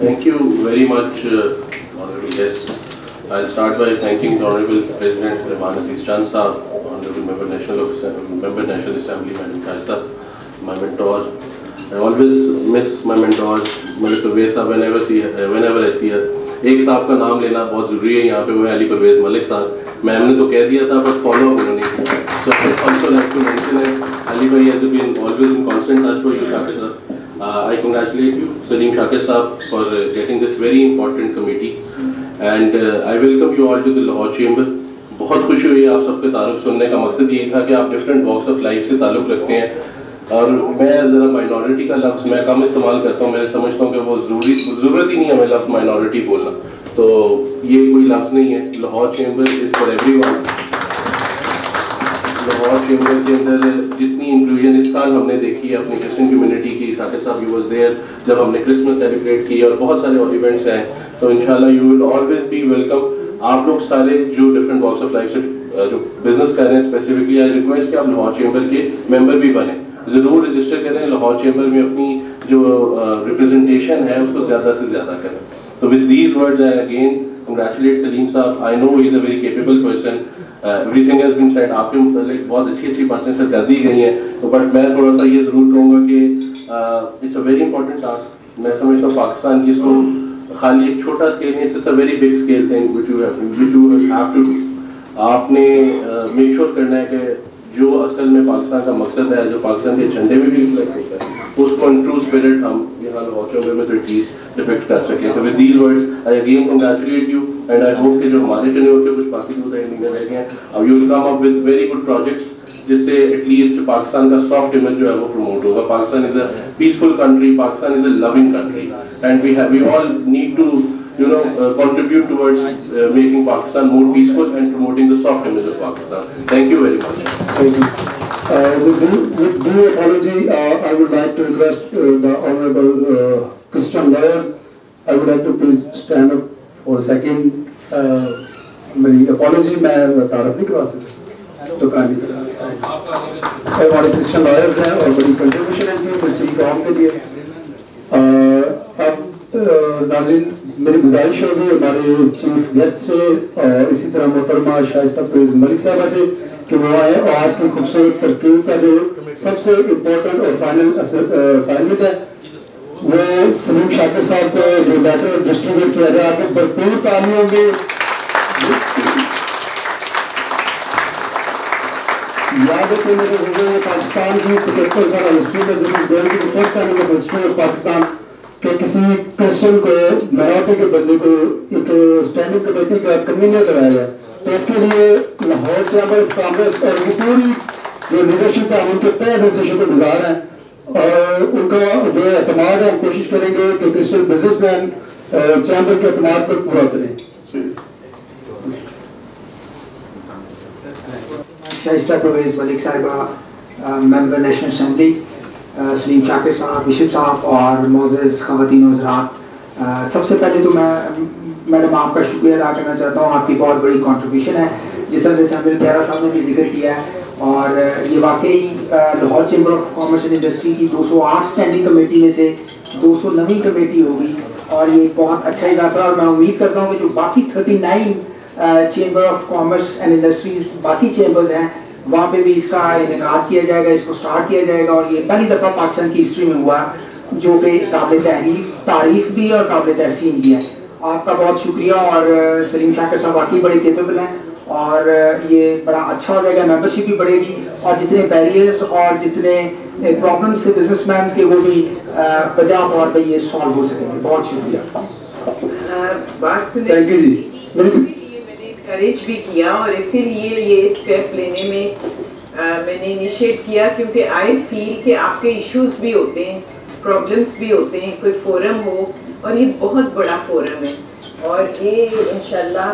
Thank you very much, uh, honorable guests. I'll start by thanking the Honorable President Rahman Aziz Chan Saab, Honorable Member National of Member National Assembly Madam Kajta, my mentor. I always miss my mentors, Malik Pervez साहब whenever see uh, whenever I see her. एक साहब का नाम लेना बहुत ज़रूरी है यहाँ पे वो है अली परवेज मलिक साहब मैम ने तो कह दिया था बट फॉलो अप उन्होंने किया so I also like to mention it Ali भाई has been always in constant touch for you Shakir sir Uh, I congratulate you, Salim Shakir Saab, for uh, getting this very important committee. And uh, I welcome you all to the Lahore Chamber. बहुत खुशी हुई आप सबके तारुफ सुनने का मकसद ये था कि आप डिफरेंट वॉक्स ऑफ़ लाइफ से ताल्लुक़ रखते हैं और मैं ज़रा माइनॉरिटी का लफ्ज़ मैं कम इस्तेमाल करता हूँ मैं समझता हूँ कि वो ज़रूरी ज़रूरत ही नहीं है हमें लफ्ज़ माइनॉरिटी बोलना तो ये कोई लफ्ज़ नहीं है Lahore chamber is for every Lahore chamber के अंदर जितनी इंक्लूजन इस साल हमने देखी है, अपनी क्रिश्चियन कम्युनिटी की साकिब साहब यू देयर जब हमने क्रिसमस सेलिब्रेट की और बहुत सारे और इवेंट्स हैं। तो इंशाल्लाह you will always be welcome आप लोग सारे जो डिफरेंट वॉक्स ऑफ़ लाइफ से जो बिज़नेस कर रहे हैं स्पेसिफिकली आई रिक्वेस्ट कि आप लाहौर चेंबर के मेंबर भी बने। ज़रूर रजिस्टर करें लाहौर चेंबर में अपनी जो रिप्रेजेंटेशन है, उसको ज़्यादा से ज़्यादा करें। तो with these words I again congratulate Salim साहब। I know is a very capable person everything has been said आपके मुताबिक बहुत अच्छी अच्छी बातें सर कर दी गई हैं। तो बट मैं थोड़ा सा ये ज़रूर कहूँगा कि it's a very important task मैं समझता हूँ पाकिस्तान की इसको खाली एक छोटा स्केल नहीं it's a very big scale thing which you have to do आपने मेक श्योर करना है कि जो असल में पाकिस्तान का मकसद है, जो पाकिस्तान के झंडे में भी रिफ्लेक्ट होता है उसको इन ट्रू स्पिरिट हम यहाँ लाहौर में तो चीज़ डिपेक्ट कर सके तो with these words I again congratulate you and I hope कि जो हमारे टेन्योर के कुछ बाकी दूसरे इंडिया रह गए हैं अब you will come up with very good projects जिससे एटलीस्ट पाकिस्तान का सॉफ्ट इमेज जो है वो प्रमोट होगा Pakistan is a peaceful country Pakistan is a loving country and we have we all need to uh, contribute towards uh, making Pakistan more peaceful and promoting the soft image of Pakistan. Thank you very much. Thank you. Uh, with, due, with due apology, uh, I would like to request uh, the Honorable uh, Christian lawyers. I would like to please stand up for a second. Uh, मेरी apology मैं तारफ नहीं करवा सकता तो काली हमारे Christian lawyers हैं और बड़ी कंट्रीब्यूशन है इनकी मुझसे काम के लिए uh, अब नाजिन मेरी गुजारिश होगी हमारे चीफ गेस्ट से इसी तरह मोहतरमा शाइस्ता प्रेज मलिक साहबा से कि वो आए और आज की खूबसूरत तरकीब का जो सबसे इम्पोर्टेंट और फाइनल असाइनमेंट है वो सलीम शाकिर साहब को जो लेटर डिस्ट्रीब्यूट किया गया आपको भरपूर तालियों में याद रखिए मेरे बुज़ुर्ग पाकिस्तान की पचहत्तर साल हिस्ट्री में time in history of Pakistan के किसी क्रिश्चन को, मराठी के बंदे को एक स्टैंडिंग कमेटी का कन्वीनर कराया जाए तो इसके लिए लाहौर चैम्बर ऑफ़ कॉमर्स और पूरी जो लीडरशिप है उनके तय दिल से शुक्रगुजार हैं। और उनका जो अहतमाद है हम कोशिश करेंगे कि क्रिश्चियन बिजनेसमैन चैम्बर के अहतमाद पर पूरा करें। शाइस्ता परवेज मलिक साहिबा member national assembly Salim Shakir साहब बिशप साहब और मोजेज़ ख़वान हजरात सबसे पहले तो मैं मैडम आपका शुक्रिया अदा करना चाहता हूँ। आपकी बहुत बड़ी कंट्रीब्यूशन है जिस तरह से अमिर प्यारा साहब ने भी ज़िक्र किया है। और ये वाकई Lahore chamber of commerce and industry की 208 स्टैंडिंग कमेटी में से 200 नवी कमेटी होगी। और ये बहुत अच्छा इजाफा और मैं उम्मीद करता हूँ कि जो बाकी 39 chamber of commerce and industries, बाकी चैम्बर्स हैं, वहाँ पे भी इसका इनका किया जाएगा, इसको स्टार्ट किया जाएगा। और ये पहली दफ़ा पाकिस्तान की हिस्ट्री में हुआ, जो कि काबिल तहरीफ तारीफ़ भी और काबिल तहसीन भी है। आपका बहुत शुक्रिया और सलीम शाकर साहब वाकई बड़े केपेबल हैं। और ये बड़ा अच्छा हो जाएगा मेंबरशिप भी बढ़ेगी। और जितने बैरियर्स और जितने प्रॉब्लम्स थे बिजनेसमैन के वो भी बजा तौर पर ये सॉल्व हो सकेंगे। बहुत शुक्रिया। बात थैंक यू जी। इनकरेज भी किया और इसीलिए ये स्टेप लेने में आ, मैंने इनिशिएट किया क्योंकि आई फील कि आपके इश्यूज़ भी होते हैं प्रॉब्लम्स भी होते हैं कोई फोरम हो और ये बहुत बड़ा फोरम है। और ये इंशाल्लाह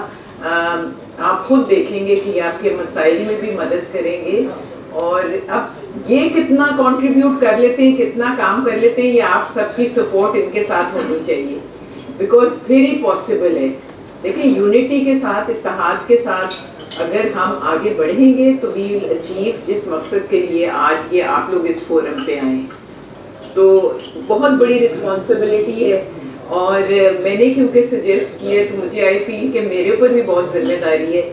आप खुद देखेंगे कि आपके मसाइल में भी मदद करेंगे। और अब ये कितना कंट्रीब्यूट कर लेते हैं, कितना काम कर लेते हैं, ये आप सबकी सपोर्ट इनके साथ होनी चाहिए। बिकॉज़ फिर ही पॉसिबल है। देखिए यूनिटी के साथ इतिहाद के साथ अगर हम आगे बढ़ेंगे तो वी विल अचीव जिस मकसद के लिए आज ये आप लोग इस फोरम पे आए तो बहुत बड़ी रिस्पॉन्सिबिलिटी है। और मैंने क्योंकि सजेस्ट किए तो मुझे आई फील कि मेरे ऊपर भी बहुत ज़िम्मेदारी है।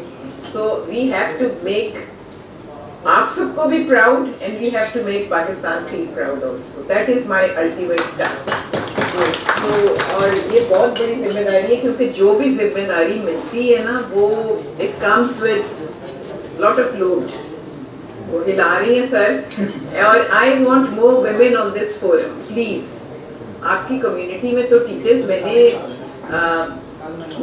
So we have to make आप सबको भी proud and we have to make Pakistan feel proud also that is my ultimate task तो और ये बहुत बड़ी ज़िम्मेदारी है क्योंकि जो भी ज़िम्मेदारी मिलती है ना, वो it comes with lot of load वो हिला रही है सर। और I want more women on this forum please आपकी कम्युनिटी में तो टीचर्स मैंने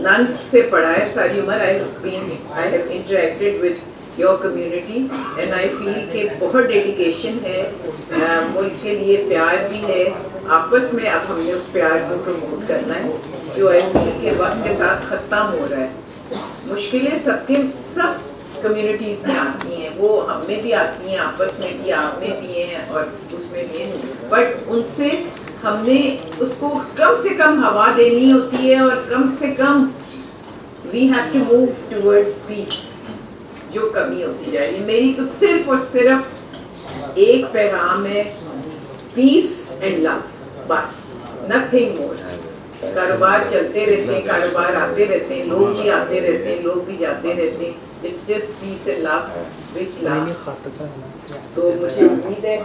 नंस से पढ़ा है, सारी उम्र I been I have interacted with your community and I feel कि बहुत डेडिकेशन है मुल्क के लिए प्यार भी है, आपस में अब हमने उस प्यार को प्रमोट करना है, जो आई फील के वक्त के साथ ख़त्म हो रहा है। मुश्किलें सबके, सब कम्युनिटीज़ में आती हैं, वो हम भी आती हैं, आपस में भी, आप में भी हैं और उसमें भी हैं बट उनसे हमने उसको कम से कम हवा देनी होती है और कम से कम we have to move towards peace जो कमी होती जा रही मेरी तो सिर्फ़ और सिर्फ़ एक पैगाम है पीस एंड लव बस नथिंग मोर कारोबार चलते रहते हैं कारोबार आते रहते हैं लोग भी आते रहते हैं लोग भी जाते रहते हैं। It's just peace and love which love तो मुझे उम्मीद है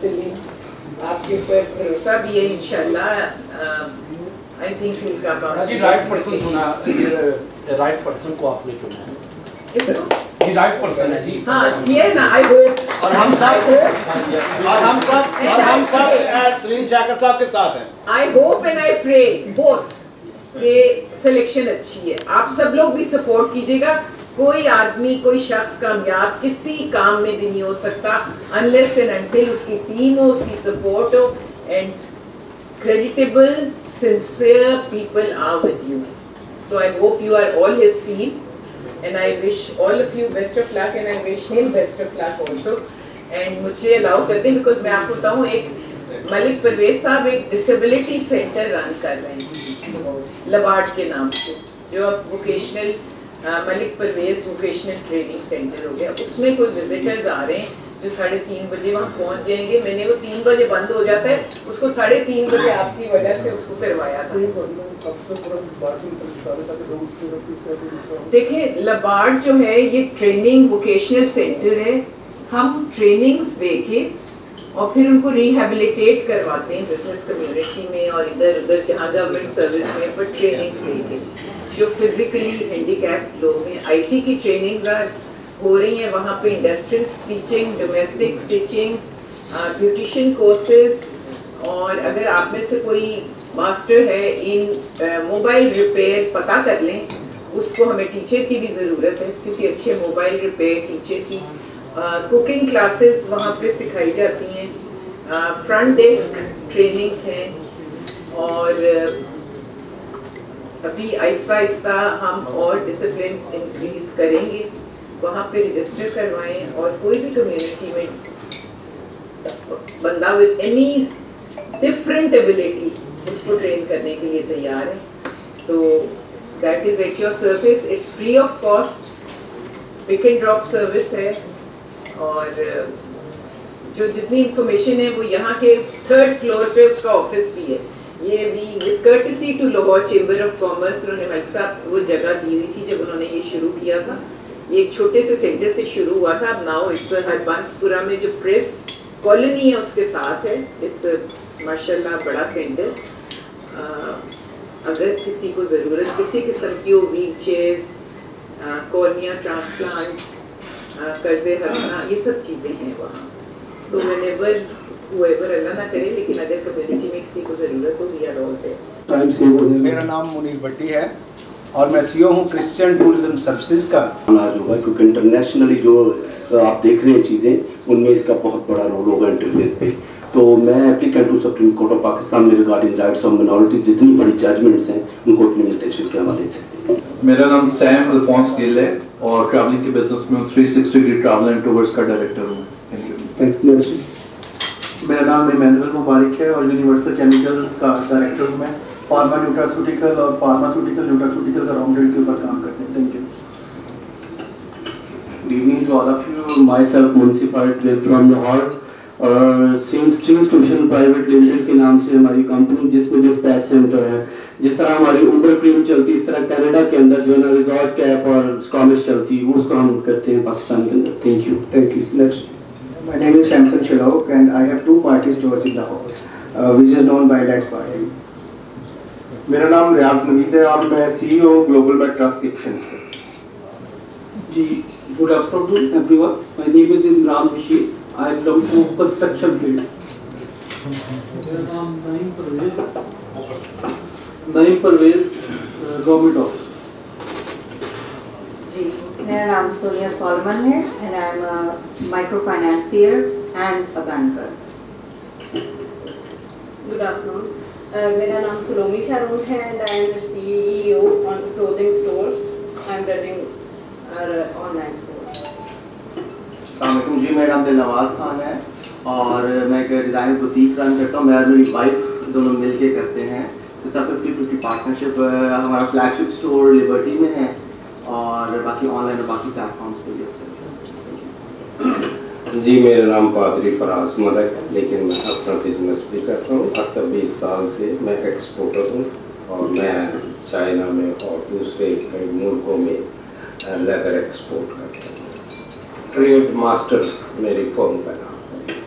सलीम आपके ऊपर भरोसा भी है इंशाल्लाह आई थिंक कम जी राइट पर्सन चुना ये राइट पर्सन को आपने चुना है। इसको? जी राइट पर्सन है जी। हाँ ये ना आई होप और हम सब और हम सब और हम सब साहब के साथ हैं। I hope and I pray both कि सिलेक्शन अच्छी है। आप सब लोग भी सपोर्ट कीजिएगा। कोई आदमी, कोई शख्स कामयाब किसी काम में भी नहीं हो सकता अनलेस एंड अनटिल उसकी टीम हो, उसकी सपोर्ट हो and credible, sincere people are with you. So, i hope you are all his team, and i wish all of you best of luck, and i wish him best of luck also. And मुझे allow करते हैं because मैं आपको बताऊँ, एक मलिक परवेज साहब एक disability centre run कर रहे हैं, लबार्ड के नाम से, जो अब vocational Malik Parvez vocational training centre हो गया। उसमें कोई विजिटर्स आ रहे हैं जो साढ़े तीन बजे वहाँ पहुँच जाएँगे। मैंने वो तीन बजे बंद हो जाता है, उसको साढ़े तीन बजे आपकी वजह से उसको करवाया था। देखिए, लबार्ड जो है, ये ट्रेनिंग वोकेशनल सेंटर है। हम ट्रेनिंग्स देके और फिर उनको रिहेबिलिटेट करवाते हैं बिज़नेस कम्युनिटी में और इधर उधर जहाँ गवर्नमेंट सर्विस में पर ट्रेनिंग्स देके। जो फिजिकली हैंडीकैप लोग हैं आईटी की ट्रेनिंग्स आर हो रही हैं वहाँ पे industrial stitching domestic stitching beautician courses और अगर आप में से कोई मास्टर है इन मोबाइल रिपेयर पता कर लें, उसको हमें टीचर की भी ज़रूरत है। किसी अच्छे मोबाइल रिपेयर टीचर की कुकिंग क्लासेस वहाँ पे सिखाई जाती हैं। फ्रंट डेस्क ट्रेनिंग्स हैं, और अभी आहिस्ता आहिस्ता हम और डिसिप्लिन इंक्रीज करेंगे। वहाँ पे रजिस्टर करवाएँ और कोई भी कम्युनिटी में बंदा विद एनी डिफरेंट एबिलिटी उसको ट्रेन करने के लिए तैयार है। तो that is at your service it's free of cost pick and drop service है और जो जितनी इंफॉर्मेशन है वो यहाँ के थर्ड फ्लोर पे उसका ऑफ़िस भी है। ये भी courtesy to Lahore chamber of commerce उन्होंने मलिक साहब वो जगह दी हुई थी जब उन्होंने ये शुरू किया था। ये एक छोटे से सेंटर से शुरू हुआ था। अब नाउ इट्स हरबंसपुरा में जो प्रेस कॉलोनी है, उसके साथ है। इट्स माशाल्लाह, बड़ा सेंटर अगर किसी को ज़रूरत, किसी किस्म की हो व्हील चेयर्स कॉर्निया ट्रांसप्लांट्स कर्जे हरना ये सब चीज़ें हैं वहाँ। So whenever however Allah ना करे लेकिन अगर कम्युनिटी में किसी को ज़रूरत हो we are all there time save मेरा नाम मुनीर भट्टी है और मैं सीईओ हूँ क्रिश्चियन टूरिज़्म सर्विसेज़ का। आज होगा क्योंकि इंटरनेशनली जो आप देख रहे हैं चीज़ें उनमें इसका बहुत बड़ा रोल होगा इंटरफेस पे। तो मैं applicant to supreme court of Pakistan में रिगार्डिंग राइट्स ऑफ़ मिनॉरिटी जितनी बड़ी जजमेंट्स हैं उनको इम्प्लीमेंटेशन के हवाले से। मेरा नाम सैम अल्फोंस गिल है और ट्रैवलिंग के बिज़नेस में 360 डिग्री ट्रैवल एंड टूर्स का डायरेक्टर हूँ। Thank you. मेरा नाम इमैनुअल मुबारक है और यूनिवर्सल केमिकल का डायरेक्टर हूँ मैं फार्मा न्यूट्रास्यूटिकल और फार्मास्यूटिकल न्यूट्रास्यूटिकल का रॉ मटेरियल के ऊपर काम करते हैं thank you Good evening to all of you. Myself, from Lahore. और सोल्यूशन प्राइवेट लिमिटेड के नाम से हमारी कंपनी जिसमें डिस्पैच सेंटर है जिस तरह हमारी उबर क्रीम चलती है इस तरह कनाडा के अंदर जो है ना रिजॉर्ट कैप और स्कॉमिश चलती है वो उसको हम करते हैं पाकिस्तान के अंदर thank you Thank you. Next. My name is Samson Shilok and I have two party stores in Lahore, uh, which is known by Let's Party. मेरा नाम रियाज नवीद है और मैं CEO global by trust actions का जी good afternoon everyone my name is Imran Bashir I belong to construction field मेरा नाम Naeem Parvez. Naeem Parvez government office जी मेरा नाम सोनिया सॉलमन है and I am a micro financier and a banker Good afternoon. Uh, मेरा नाम सुलोमी Sharone है CEO on clothing stores. I am running our uh, online stores. अलैक्म जी मेरा नाम दिलनवाज खान है और मैं एक डिज़ाइन बुटीक रन करता हूँ मैं और मेरी वाइफ दोनों मिल के करते हैं तो सब फिफ्टी फिफ्टी पार्टनरशिप हमारा फ्लैगशिप स्टोर लिबर्टी में है और बाकी ऑनलाइन और बाकी प्लेटफॉर्म्स पे भी जी मेरा नाम पादरी फराज मलक है लेकिन मैं अपना बिज़नेस भी करता हूँ अक्सर बीस साल से मैं एक्सपोर्टर हूँ और मैं चाइना में और दूसरे कई मुल्कों में लेदर एक्सपोर्ट करता हूँ ट्रेड मास्टर्स मेरी फॉर्म का नाम है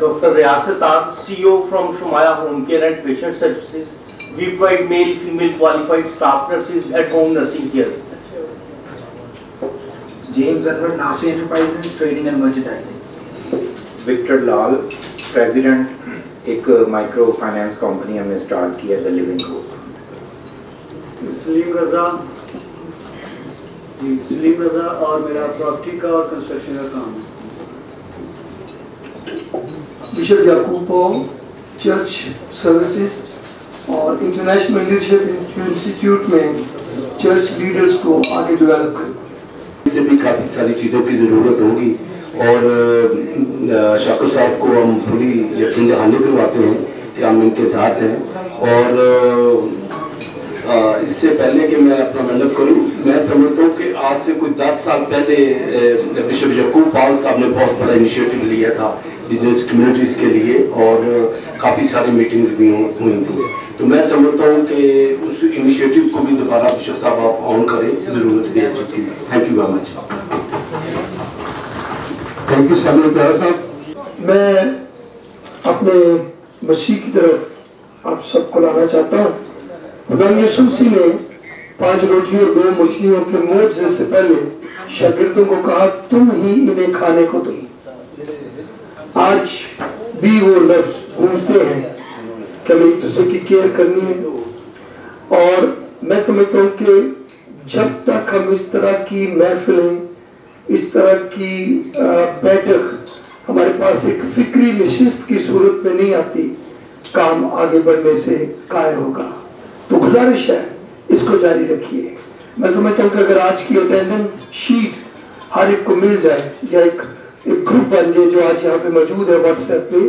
Dr. Riyasat Ar, CEO from Shumaya Home Care and Patient Services. We provide male, female qualified staff nurses at home nursing care. James Edward, Nasri Enterprises, Trading and Merchandising. Victor Lal president एक micro finance company हमने start किया the living group Salim Raza ji Salim Raza और मेरा property का और construction का काम है। बिशप याकूबो चर्च सर्विसेज़ और इंटरनेशनल लीडरशिप इंस्टीट्यूट में चर्च लीडर्स को आगे डेवलप से भी काफ़ी सारी चीज़ों की ज़रूरत होगी। और शाकुर साहब को हम पूरी यकीन दहानी करवाते हैं कि हम इनके साथ हैं। और इससे पहले कि मैं अपना मतलब करूँ, मैं समझता हूँ कि आज से कोई दस साल पहले बिशप यकूब पाल साहब ने बहुत बड़ा इनिशिएटिव लिया था बिज़नेस कम्युनिटीज़ के लिए। और काफ़ी सारी मीटिंग्स भी हुई थी। तो मैं समझता हूँ कि उस इनिशिएटिव को भी दोबारा बिशप साहब, आप ऑन करें। ज़रूरत भी चीज़ की। Thank you very much thank you साहब। मैं अपने मसीह की तरफ़ आप सबको लाना चाहता हूँ। खुदा यीशु मसीह ने पाँच रोटियों और दो मछलियों के मुआवजे से पहले शागिर्दों को कहा, तुम ही इन्हें खाने को दो। आज भी वो लफ्ज गूंजते हैं कि हमें एक दूसरे की केयर करनी है। और मैं समझता हूँ कि जब तक हम इस तरह की महफिलें, इस तरह की बैठक हमारे पास एक फिक्री नशिस्त की सूरत में नहीं आती, काम आगे बढ़ने से कायल होगा। तो गुजारिश है, इसको जारी रखिए। मैं समझता हूँ कि अगर आज की अटेंडेंस शीट हर एक को मिल जाए, या एक एक ग्रुप बन जाए जो आज यहाँ पे मौजूद है व्हाट्सएप पे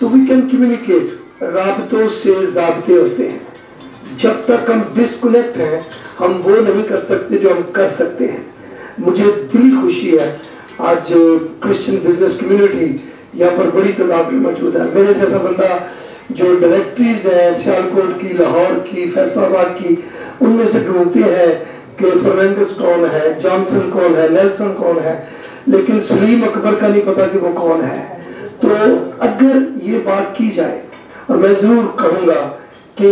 तो वी कैन कम्युनिकेट राबतों से जाबते होते हैं। जब तक हम डिस्कनेक्ट हैं, हम वो नहीं कर सकते जो हम कर सकते हैं। मुझे दिली खुशी है, आज क्रिश्चियन बिज़नेस कम्युनिटी यहाँ पर बड़ी तादाद में मौजूद है। मेरे जैसा बंदा जो डायरेक्टरीज है, सियालकोट की, लाहौर की, फैसलाबाद की, उनमें से ढूंढते हैं कि फर्नांडिस कौन है जॉनसन कौन है नेल्सन कौन है, लेकिन सलीम अकबर का नहीं पता कि वो कौन है। तो अगर ये बात की जाए, और मैं ज़रूर कहूँगा कि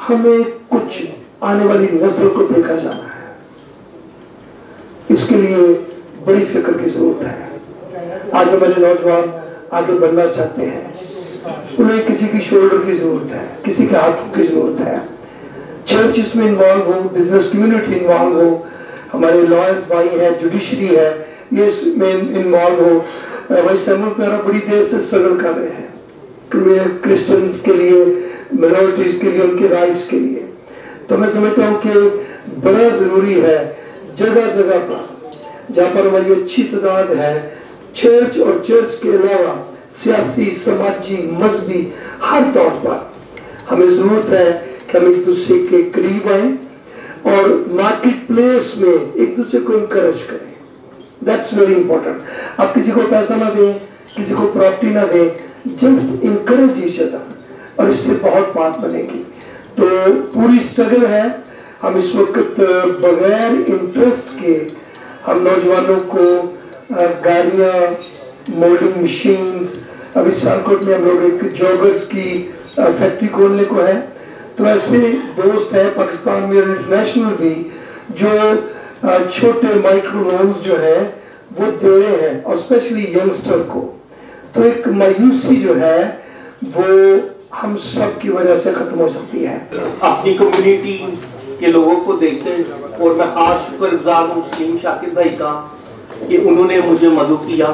हमें कुछ आने वाली नस्ल को देखा जाना है। इसके लिए बड़ी फ़िक्र की ज़रूरत है। आज हमारे नौजवान आगे बढ़ना चाहते हैं। उन्हें किसी की शोल्डर की ज़रूरत है, किसी के हाथों की ज़रूरत है। चर्च इसमें इन्वॉल्व हो बिज़नेस कम्युनिटी इन्वॉल्व हो, हमारे लॉयर्स भाई है जुडिशरी है, ये इसमें इन्वॉल्व हो। सैमुल प्यारा बड़ी देर से स्ट्रगल कर रहे हैं। क्रिश्चियंस के लिए मिनोरिटीज के लिए, उनके राइट्स के लिए। तो मैं समझता हूँ कि बड़ा ज़रूरी है, जगह जगह पर, जहाँ पर हमारी अच्छी तादाद है चर्च और चर्च के अलावा सियासी, समाजी, मजहबी, हर तौर पर हमें ज़रूरत है कि हम एक दूसरे के करीब आए और मार्केट प्लेस में एक दूसरे को इंकरेज करें। दैट्स वेरी इंपॉर्टेंट आप किसी को पैसा ना दें, किसी को प्रॉपर्टी ना दें जस्ट इनकरेज ईच अदर और इससे बहुत बात बनेगी। तो पूरी स्ट्रगल है। हम इस वक्त बगैर इंटरेस्ट के हम नौजवानों को गाड़ियाँ मोल्डिंग मशीन्स अभी सियालकोट में हम लोग एक जॉगर्स की फैक्ट्री खोलने को है। तो ऐसे दोस्त हैं, पाकिस्तान में और इंटरनेशनल भी, जो छोटे माइक्रो लोन्स जो है वो दे रहे हैं और स्पेशली यंगस्टर को। तो एक मायूसी जो है वो हम सब की वजह से खत्म हो सकती है। अपनी कम्युनिटी के लोगों को देखते और मैं खास शुक्रगुजार हूँ सलीम शाकिर भाई का कि उन्होंने मुझे मदद किया।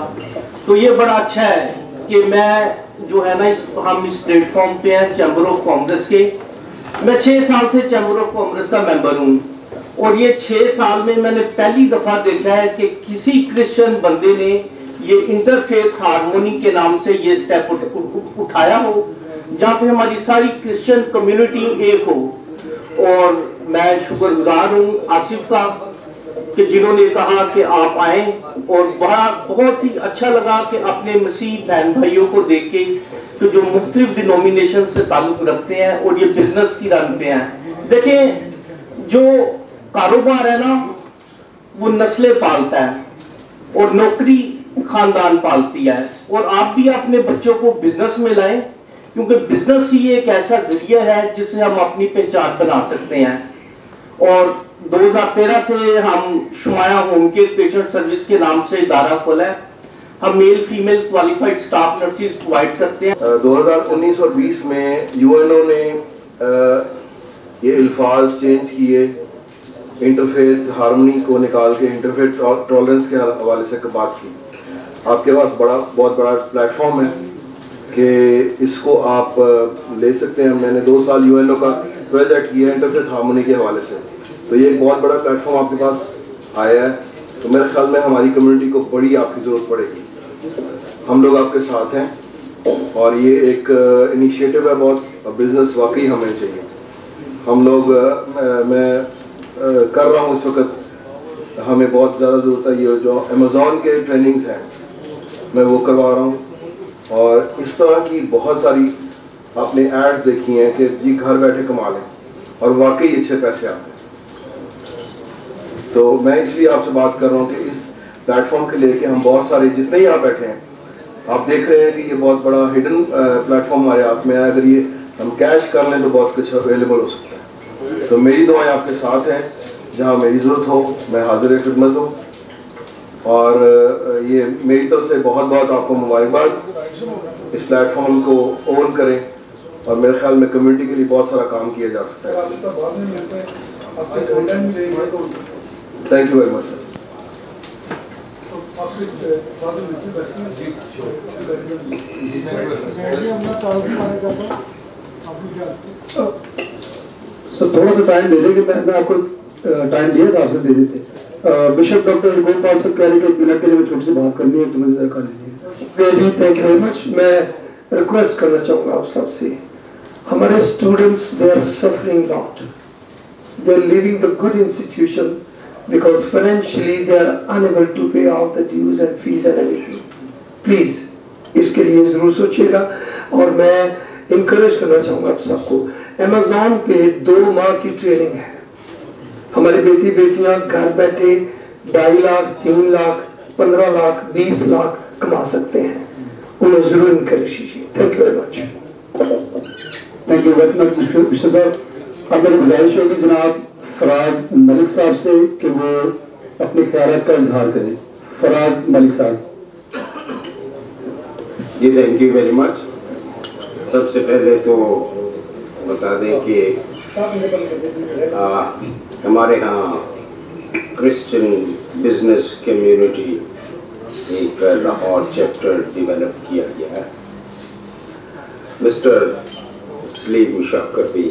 तो ये बड़ा अच्छा है कि मैं जो है ना इस, हम इस प्लेटफॉर्म पे हैं चैम्बर ऑफ़ कॉमर्स के। मैं छः साल से चैम्बर ऑफ़ कॉमर्स का मेंबर हूँ। और ये छः साल में मैंने पहली दफ़ा देखा है कि किसी क्रिश्चियन बंदे ने ये इंटरफेथ हारमोनी के नाम से ये स्टेप उठ, उठ, उठाया हो जहाँ पे हमारी सारी क्रिश्चियन कम्युनिटी एक हो। और मैं शुक्रगुजार हूँ आसिफ का कि जिन्होंने कहा कि आप आए और बड़ा बहुत ही अच्छा लगा कि अपने मसीह बहन भाइयों को देख के कि जो मुख्तलिफ़ डिनोमिनेशन से ताल्लुक रखते हैं और ये बिज़नेस की रन पे हैं। देखें जो कारोबार है ना वो नस्लें पालता है और नौकरी खानदान पालती है। और आप भी अपने बच्चों को बिज़नेस में लाएँ क्योंकि बिज़नेस ही एक ऐसा ज़रिया है जिससे हम अपनी पहचान बना सकते हैं। और 2013 से हम Shumaya home care patient service के नाम से इदारा खोला है। हम male female qualified staff nurses provide करते हैं। अ, 2019 और 20 में यूएनओ ने ये अल्फाज चेंज किए। इंटरफेथ हारमोनी को निकाल के इंटरफेथ टॉलरेंस के हवाले से बात की। आपके पास बड़ा, बहुत बड़ा प्लेटफॉर्म है कि इसको आप ले सकते हैं। मैंने दो साल यूएनओ का प्रोजेक्ट किया इंटरफेथ हारमोनी के हवाले से। तो ये एक बहुत बड़ा प्लेटफॉर्म आपके पास आया है। तो मेरे ख्याल में हमारी कम्युनिटी को बड़ी आपकी ज़रूरत पड़ेगी। हम लोग आपके साथ हैं और ये एक इनिशिएटिव है बहुत। बिज़नेस वाकई हमें चाहिए। हम लोग मैं कर रहा हूँ इस वक्त। हमें बहुत ज़्यादा ज़रूरत है। ये जो अमेज़ोन के ट्रेनिंग्स हैं, मैं वो करवा रहा हूँ। और इस तरह की बहुत सारी आपने एड्स देखी हैं कि जी घर बैठे कमा लें और वाकई अच्छे पैसे आते हैं। तो मैं इसलिए आपसे बात कर रहा हूँ कि इस प्लेटफॉर्म के लेके हम बहुत सारे जितने ही यहाँ बैठे हैं, आप देख रहे हैं कि ये बहुत बड़ा हिडन प्लेटफॉर्म हमारे हाथ में है। अगर ये हम कैश कर लें तो बहुत कुछ अवेलेबल हो सकता है। तो मेरी दुआएँ आपके साथ हैं। जहाँ मेरी ज़रूरत हो, मैं हाजिर खिदमत हूँ और ये मेरी तरफ़ से बहुत बहुत आपको मुबारकबाद। इस प्लेटफॉर्म को ओन करें। और मेरे ख्याल में कम्युनिटी के लिए बहुत सारा काम किया जा सकता है। Thank you very much sir sir थोड़ा सा टाइम दे आपको टाइम दिया था, आपसे दे देते। बिशप डॉक्टर गोपाल सर कह रहे कि एक मिनट के लिए छोटी सी बात करनी है तो मुझे जरा कर लीजिए थैंक यू वेरी मच मैं रिक्वेस्ट करना चाहूँगा आप सबसे। हमारे students they are suffering lot they are living the good institution इसके लिए ज़रूर सोचिएगा। और मैं इंकरेज करना चाहूँगा आप सबको अमेजोन पे दो माह की ट्रेनिंग है। हमारी बेटी बेटियाँ घर बैठे ढाई लाख तीन लाख पंद्रह लाख बीस लाख कमा सकते हैं। उन्हें ज़रूर इनकरेज कीजिए। Thank you very much thank you very much mister साहब अब मेरी गुजारिश होगी जनाब फराज मलिक साहब से कि वो अपने ख्याल का इजहार करें। फराज मलिक साहब। जी थैंक यू वेरी मच सबसे पहले तो बता दें कि हमारे यहाँ क्रिश्चियन बिज़नेस कम्युनिटी एक लाहौर चैप्टर डेवलप किया गया है। मिस्टर सलीम भी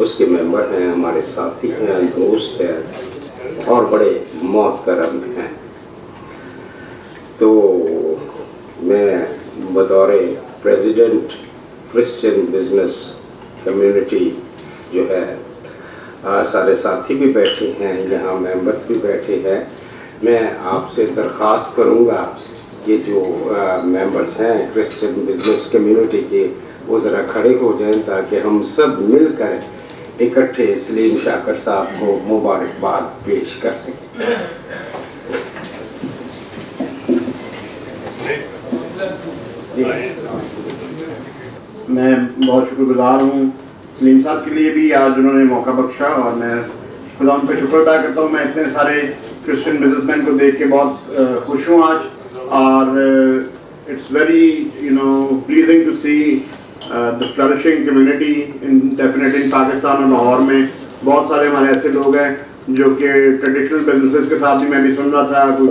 उसके मेंबर हैं, हमारे साथी हैं, दोस्त हैं और बड़े मोहतरम हैं। तो मैं बतौर प्रेसिडेंट क्रिश्चियन बिज़नेस कम्युनिटी जो है आ, सारे साथी भी बैठे हैं यहाँ मेंबर्स भी बैठे हैं। मैं आपसे दरख्वास्त करूँगा कि जो मेंबर्स हैं क्रिश्चियन बिज़नेस कम्युनिटी के वो ज़रा खड़े हो जाएँ ताकि हम सब मिलकर इकट्ठे सलीम शाकर साहब को मुबारकबाद पेश कर सकें। मैं बहुत शुक्रगुजार हूँ सलीम साहब के लिए भी आज उन्होंने मौका बख्शा और मैं खुदा उन पर शुक्र अदा करता हूँ। मैं इतने सारे क्रिश्चियन बिजनेसमैन को देख के बहुत खुश हूँ आज और it's very you know pleasing to see the flourishing community in definite in Pakistan और लाहौर में बहुत सारे हमारे ऐसे लोग हैं जो कि ट्रेडिशनल बिजनेसेस के साथ भी मैं भी सुन रहा था। कुछ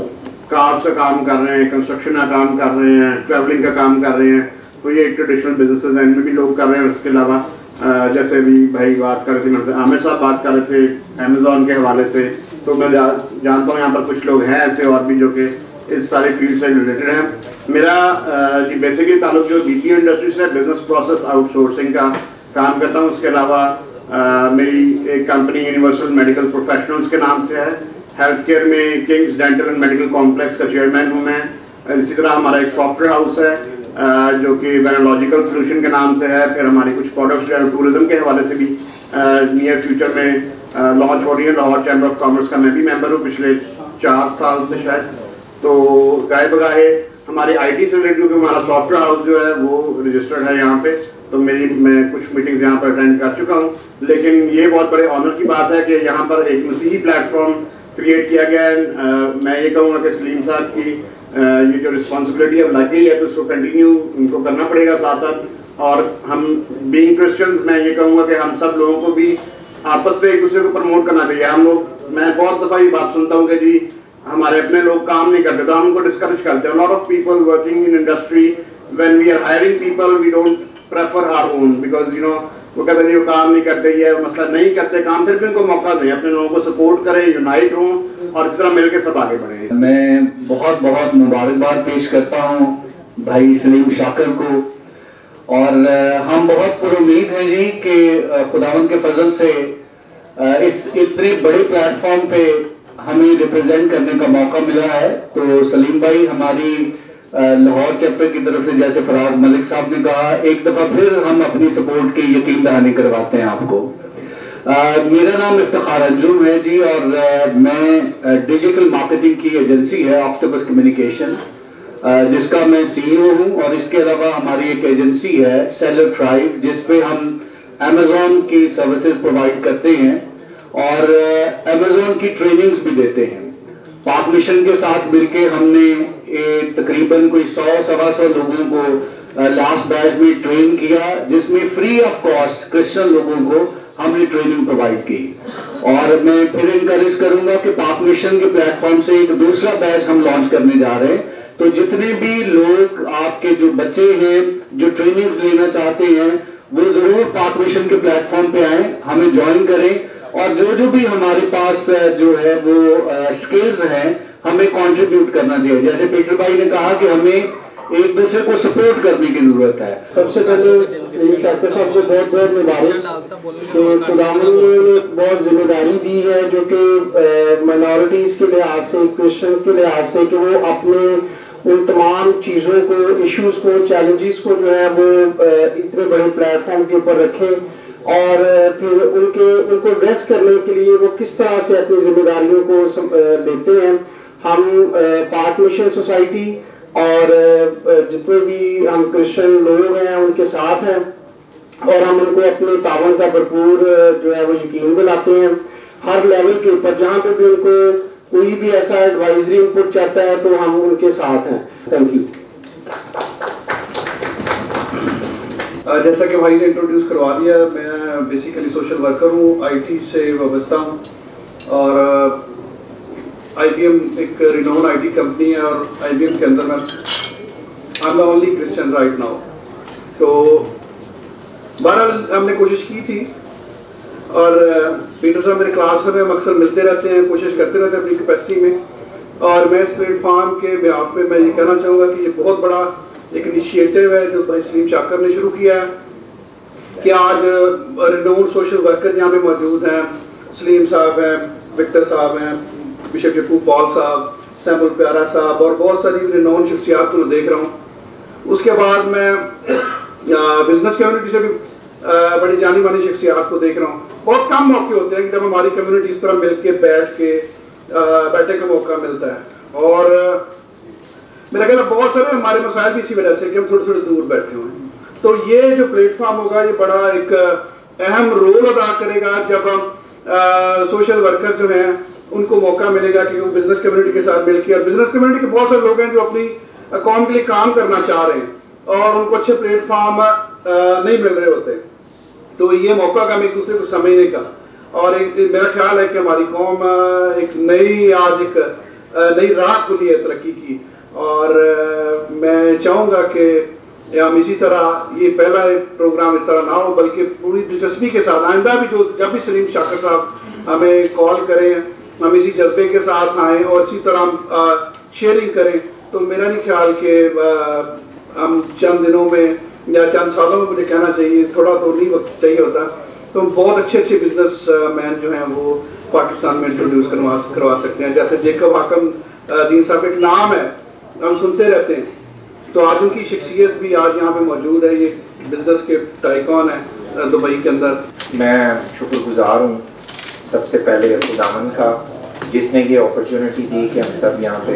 कार्स का काम कर रहे हैं कंस्ट्रक्शन का काम कर रहे हैं ट्रैवलिंग का काम कर रहे हैं। तो ये ट्रेडिशनल बिज़नेस हैं इनमें भी लोग कर रहे हैं। उसके अलावा जैसे भी भाई बात कर रहे थे आमिर साहब बात कर रहे थे अमेजोन के हवाले से। तो मैं जा, जानता हूँ यहाँ पर कुछ लोग हैं ऐसे और भी जो कि इस सारे फ़ील्ड से रिलेटेड हैं। मेरा जी बेसिकली ताल्लुक जो बी इंडस्ट्री से बिज़नेस प्रोसेस आउटसोर्सिंग का काम करता हूँ। उसके अलावा मेरी एक कंपनी यूनिवर्सल मेडिकल प्रोफेशनल्स के नाम से है। हेल्थ केयर में Kings dental and medical complex का चेयरमैन हूँ मैं। इसी तरह हमारा एक सॉफ्टवेयर हाउस है। जो कि वेरोलॉजिकल सोल्यूशन के नाम से है, फिर हमारी कुछ प्रोडक्ट्स जो है टूरिज़्म के हवाले से भी नियर फ्यूचर में लॉन्च हो रही है। लाहौर चैम्बर ऑफ़ कॉमर्स का मैं भी मेंबर हूँ पिछले चार साल से शायद। तो गाय बगाए हमारी आईटी से रिलेटेड क्योंकि हमारा सॉफ्टवेयर हाउस जो है, वो रजिस्टर्ड है यहाँ पे। तो मेरी, मैं कुछ मीटिंग्स यहाँ पर अटेंड कर चुका हूँ। लेकिन ये बहुत बड़े ऑनर की बात है कि यहाँ पर एक मसीही प्लेटफॉर्म क्रिएट किया गया है। मैं ये कहूँगा कि सलीम साहब की ये जो रिस्पॉन्सिबिलिटी अब लग है तो उसको कंटिन्यू उनको करना पड़ेगा साथ साथ। और हम बीइंग क्रिश्चियन मैं ये कहूँगा कि हम सब लोगों को भी आपस में एक दूसरे को प्रमोट करना चाहिए। हम लोग, मैं बहुत दफ़ा ये बात सुनता हूँ कि जी, हमारे अपने लोग काम नहीं करते तो हम उनको डिस्करेज करते हैं। Lot of people working in industry when we are hiring people we don't prefer our own because you know वो कहते हैं वो काम नहीं करते, ये मसला नहीं करते काम। फिर भी उनको मौका दें, अपने लोगों को सपोर्ट करें यूनाइट हों और इस तरह मिलकर सब आगे बढ़े। मैं बहुत बहुत मुबारकबाद पेश करता हूँ भाई सलीम शाकर को। और हम बहुत पुर उम्मीद हैं जी कि खुदावन के फजल से इस इतने बड़े प्लेटफॉर्म पे हमें रिप्रेजेंट करने का मौका मिला है। तो सलीम भाई, हमारी लाहौर चैप्टर की तरफ़ से जैसे फराज मलिक साहब ने कहा एक दफ़ा फिर हम अपनी सपोर्ट की यकीन दहानी करवाते हैं आपको। आ, मेरा नाम इफ्तार अंजुम है जी और आ, मैं डिजिटल मार्केटिंग की एजेंसी है ऑक्टोपस कम्युनिकेशन जिसका मैं सीईओ हूँ और इसके अलावा हमारी एक एजेंसी है सेलर ट्राइव जिसपे हम अमेजोन की सर्विसेज़ प्रोवाइड करते हैं और अमेजोन की ट्रेनिंग्स भी देते हैं। पाक मिशन के साथ मिलके हमने तकरीबन कोई सौ, सवा सौ लोगों को लास्ट बैच में ट्रेन किया, जिसमें फ्री ऑफ़ कॉस्ट क्रिश्चियन लोगों को हमने ट्रेनिंग प्रोवाइड की। और मैं फिर इंकरेज करूँगा कि पाक मिशन के प्लेटफॉर्म से एक दूसरा बैच हम लॉन्च करने जा रहे हैं। तो जितने भी लोग आपके जो बच्चे हैं, जो ट्रेनिंग्स लेना चाहते हैं, वो ज़रूर पाक मिशन के प्लेटफॉर्म पे आए, हमें ज्वाइन करें। और जो जो भी हमारे पास जो है वो स्किल्स हैं, हमें कंट्रीब्यूट करना चाहिए। जैसे पीटर भाई ने कहा कि हमें एक दूसरे को सपोर्ट करने की ज़रूरत है। सबसे पहले शाकर साहब को बहुत बहुत मुबारक। तो खुदावन ने बहुत ज़िम्मेदारी दी है, जो कि माइनॉरिटीज के लिहाज से क्रिश्चियन के लिहाज से कि वो अपने उन तमाम चीज़ों को इश्यूज़ को चैलेंजेस को जो है वो इतने बड़े प्लेटफॉर्म के ऊपर रखें। और फिर उनके, उनको एड्रेस करने के लिए वो किस तरह से अपनी जिम्मेदारियों को लेते हैं? हम पार्क मिशन सोसाइटी और जितने भी हम क्रिश्चियन लोग हैं, उनके साथ हैं। और हम उनको अपने तावन का भरपूर जो है वो यकीन दिलाते हैं। हर लेवल के ऊपर, जहाँ पे भी उनको कोई भी ऐसा एडवाइजरी इनपुट चाहता है तो हम उनके साथ हैं। थैंक यू जैसा कि भाई ने इंट्रोड्यूस करवा दिया, मैं बेसिकली सोशल वर्कर हूँ आईटी से वाबस्ता हूँ और आईबीएम एक रिनोन आईटी कंपनी है और आईबीएम के अंदर मैं I am only Christian right now तो बहरहाल हमने कोशिश की थी और पीटर साहब मेरे क्लास में हम अक्सर मिलते रहते हैं, कोशिश करते रहते हैं अपनी कैपेसिटी में और मैं इस प्लेटफॉर्म के ब्याह पे मैं ये कहना चाहूँगा कि ये बहुत बड़ा एक इनिशिएटिव है जो भाई सलीम चाकर ने शुरू किया है कि आज रिनोन सोशल वर्कर यहाँ पे मौजूद हैं। सलीम साहब हैं विक्टर साहब हैं बिशप जकूब पॉल साहब सैमुल प्यारा साहब और बहुत सारी रिनोन शख्सियात को देख रहा हूँ। उसके बाद मैं बिज़नेस कम्युनिटी से भी बड़ी जानी मानी शख्सियात को देख रहा हूँ। बहुत कम मौके होते हैं जब हमारी कम्युनिटी इस तरह मिल के बैठ के बैठने का मौका मिलता है। और मेरा है बहुत सारे हमारे मसाइल भी इसी वजह से कि हम थोड़े थोड़े दूर बैठे हुए हैं। तो ये जो प्लेटफॉर्म होगा, ये बड़ा एक अहम रोल अदा करेगा जब हम सोशल वर्कर जो हैं, उनको मौका मिलेगा कि वो बिज़नेस कम्युनिटी के साथ मिलकर और बिज़नेस कम्युनिटी के बहुत सारे लोग हैं जो अपनी कौम के लिए काम करना चाह रहे हैं, और उनको अच्छे प्लेटफॉर्म नहीं मिल रहे होते। तो ये मौका का एक दूसरे को समझने का और एक मेरा ख्याल है कि हमारी कौम एक नई आज एक नई राह खुली है तरक्की की। और मैं चाहूँगा कि हम इसी तरह ये पहला प्रोग्राम इस तरह ना हो, बल्कि पूरी दिलचस्पी के साथ, आइंदा भी जो, जब भी सलीम शाकर साहब हमें कॉल करें, हम इसी जज्बे के साथ आए और इसी तरह हम शेयरिंग करें तो मेरा नहीं ख्याल कि हम चंद दिनों में या चंद सालों में मुझे कहना चाहिए, थोड़ा तो नहीं वक्त चाहिए होता तो बहुत अच्छे अच्छे बिज़नेस मैन जो हैं वो पाकिस्तान में इंट्रोड्यूस करवा करवा सकते हैं। जैसे जेकब हाकम दीन साहब एक नाम है हम सुनते रहते हैं। तो आज उनकी शख्सियत भी आज यहाँ पे मौजूद है। ये बिज़नेस के टाइकॉन है दुबई के अंदर। मैं शुक्रगुजार हूँ सबसे पहले खुदावन का, जिसने ये अपॉर्चुनिटी दी कि हम सब यहाँ पे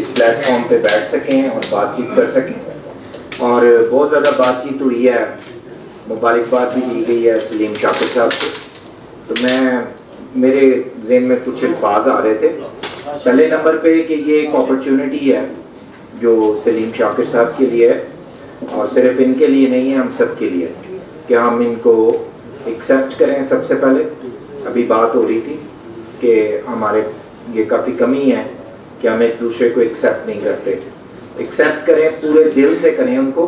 इस प्लेटफॉर्म पे बैठ सकें और बातचीत कर सकें। और बहुत ज़्यादा बातचीत हुई है, मुबारकबाद भी दी गई है सलीम शाकिर साहब को तो मैं, मेरे जेन में कुछ अल्फाज आ रहे थे। पहले नंबर पे कि ये एक अपॉर्चुनिटी है, जो सलीम शाकिर साहब के लिए है, और सिर्फ़ इनके लिए नहीं है, हम सब के लिए कि हम इनको एक्सेप्ट करें सबसे पहले। अभी बात हो रही थी कि हमारे, ये काफ़ी कमी है कि हम एक दूसरे को एक्सेप्ट नहीं करते। एक्सेप्ट करें, पूरे दिल से करें उनको,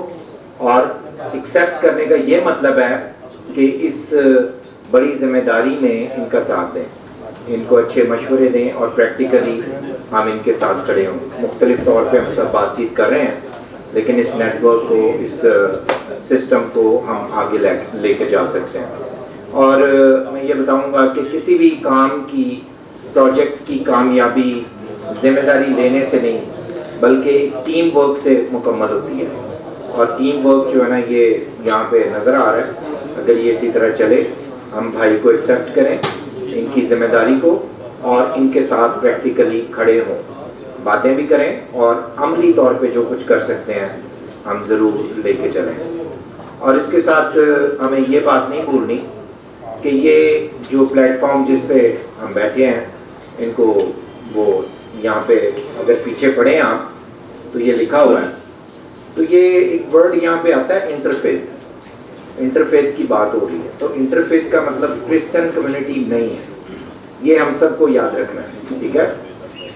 और एक्सेप्ट करने का ये मतलब है कि इस, बड़ी ज़िम्मेदारी में इनका साथ दें। इनको अच्छे मशवरे दें और प्रैक्टिकली हम इनके साथ खड़े हों। मुख्तलिफ़ तौर पे हम सब बातचीत कर रहे हैं, लेकिन इस नेटवर्क को, इस सिस्टम को हम आगे लेके जा सकते हैं। और मैं ये बताऊँगा कि किसी भी काम की प्रोजेक्ट की कामयाबी ज़िम्मेदारी लेने से नहीं, बल्कि टीम वर्क से मुकम्मल होती है। और टीम वर्क जो है ना, ये यहाँ पे नज़र आ रहा है। अगर ये इसी तरह चले, हम भाई को एक्सेप्ट करें इनकी ज़िम्मेदारी को और इनके साथ प्रैक्टिकली खड़े हों। बातें भी करें और अमली तौर पे जो कुछ कर सकते हैं, हम ज़रूर लेके चलें। और इसके साथ हमें ये बात नहीं भूलनी कि ये जो प्लेटफॉर्म जिस पे हम बैठे हैं, इनको वो यहाँ पे अगर पीछे पड़े आप तो ये लिखा हुआ है। तो ये एक वर्ड यहाँ पे आता है इंटरफेथ इंटरफेथ की बात हो रही है। तो इंटरफेथ का मतलब क्रिश्चियन कम्युनिटी नहीं है। ये हम सबको याद रखना है ठीक है?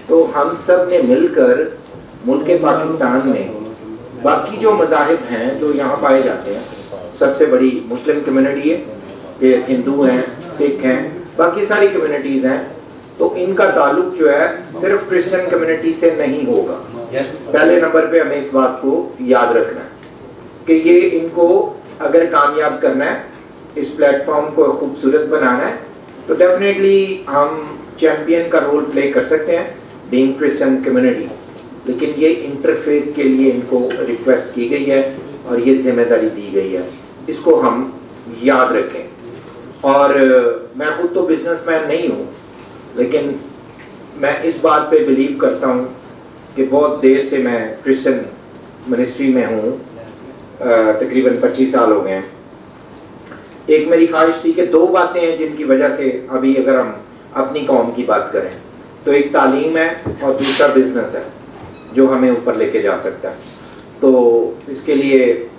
तो हम सबने मिलकर मुल्क पाकिस्तान में बाकी जो मजाहब हैं जो यहाँ पाए जाते हैं सबसे बड़ी मुस्लिम कम्युनिटी है ये हिंदू हैं सिख हैं बाकी सारी कम्युनिटीज़ हैं तो इनका ताल्लुक जो है सिर्फ़ क्रिश्चियन कम्युनिटी से नहीं होगा। Yes. पहले नंबर पे हमें इस बात को याद रखना है कि ये इनको अगर कामयाब करना है, इस प्लेटफॉर्म को खूबसूरत बनाना है तो डेफिनेटली हम चैंपियन का रोल प्ले कर सकते हैं बीइंग क्रिश्चियन कम्युनिटी लेकिन ये इंटरफेथ के लिए इनको रिक्वेस्ट की गई है और ये ज़िम्मेदारी दी गई है। इसको हम याद रखें। और मैं खुद तो बिजनेसमैन नहीं हूँ, लेकिन मैं इस बात पे बिलीव करता हूँ कि बहुत देर से मैं क्रिश्चियन मिनिस्ट्री में हूँ। तकरीबन 25 साल हो गए हैं। एक मेरी ख्वाहिश थी कि दो बातें हैं जिनकी वजह से अभी अगर हम अपनी कौम की बात करें तो एक तालीम है और दूसरा बिज़नेस है, जो हमें ऊपर लेके जा सकता है। तो इसके लिए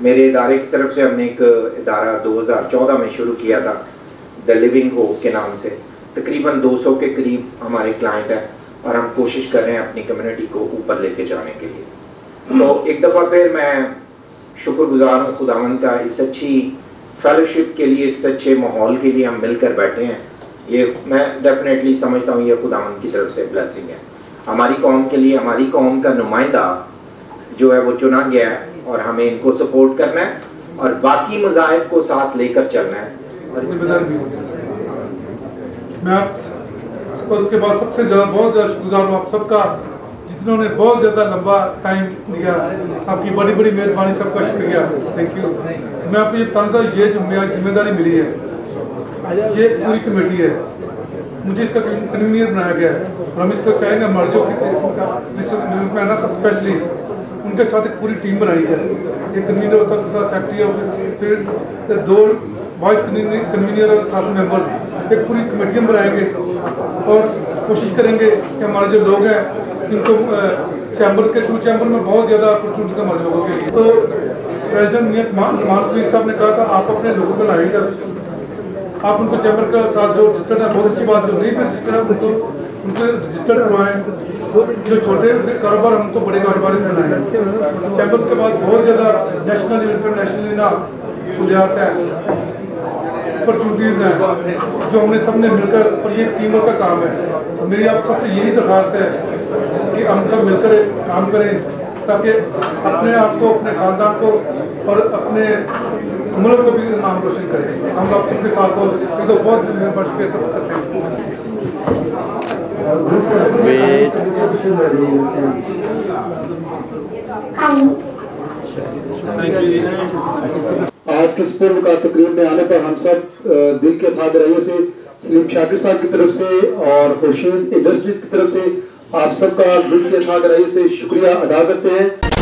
मेरे इदारे की तरफ़ से हमने एक इदारा 2014 में शुरू किया था द लिविंग होप के नाम से। तकरीबन 200 के करीब हमारे क्लाइंट हैं और हम कोशिश कर रहे हैं अपनी कम्युनिटी को ऊपर लेके जाने के लिए। तो एक दफ़ा फिर मैं शुक्रगुजार हूँ खुदावन का इस अच्छी फेलोशिप के लिए, इस अच्छे माहौल के लिए हम मिलकर बैठे हैं। ये मैं डेफिनेटली समझता हूँ, ये खुदावन की तरफ़ से ब्लेसिंग है। हमारी कौम के लिए, हमारी कौम का नुमाइंदा जो है, वो चुना गया है और हमें इनको सपोर्ट करना है और बाकी मजाहब को साथ लेकर चलना है। मैं आप उसके बाद सबसे ज़्यादा बहुत ज़्यादा शुक्रगुजार हूँ आप सबका। जिन्होंने बहुत ज़्यादा लंबा टाइम दिया आपकी बड़ी बड़ी मेहरबानी सबका शुक्रिया। थैंक यू मैं आपको ये बताऊँगा ये ज़िम्मेदारी मिली है, ये पूरी कमेटी है। मुझे इसका कन्वीनियर बनाया गया है हम इसको चाहेंगे हमारे जो बिजनेसमैन है स्पेशली उनके साथ एक पूरी टीम बनाई जाए। एक कन्वीनर होता है सेक्रेटरी फिर दो वाइस कन्वीनर और सात मेंबर्स एक पूरी कमेटियाँ बनाएँगे और कोशिश करेंगे कि हमारे जो लोग हैं, इनको चैम्बर के थ्रू चैम्बर में बहुत ज़्यादा अपॉर्चुनिटीज़ हमारे लोगों के लिए। तो प्रेसिडेंट मियाँ मान पीर साहब ने कहा था, आप अपने लोगों को लाएँगे। आप उनको चैम्बर के साथ जो रजिस्टर्ड है, बहुत अच्छी बात जो नहीं भी रजिस्टर्ड है, उनको उनको रजिस्टर्ड करवाएँ। जो छोटे कारोबार हमको बड़े कारोबार बनाए चैम्बर के बाद बहुत ज़्यादा नेशनल इंटरनेशनल ना सहूलियात है। अपॉर्चुनिटीज़ हैं, जो हमने सबने मिलकर, और ये टीम का काम है। मेरी आप सबसे यही दरख्वास्त है कि हम सब मिलकर काम करें, ताकि अपने आप को, अपने ख़ानदान को, और अपने मुल्क को भी नाम रोशन करें। हम आप सबके साथ हो ये तो बहुत मेहरबान शुक्रिया सब करते आज के पूर्व का तकरीब में आने पर हम सब दिल के था रही से, सलीम शाकिर साहब की तरफ़ से और खुर्शीद इंडस्ट्रीज़ की तरफ़ से आप सबका दिल के था रही से शुक्रिया अदा करते हैं।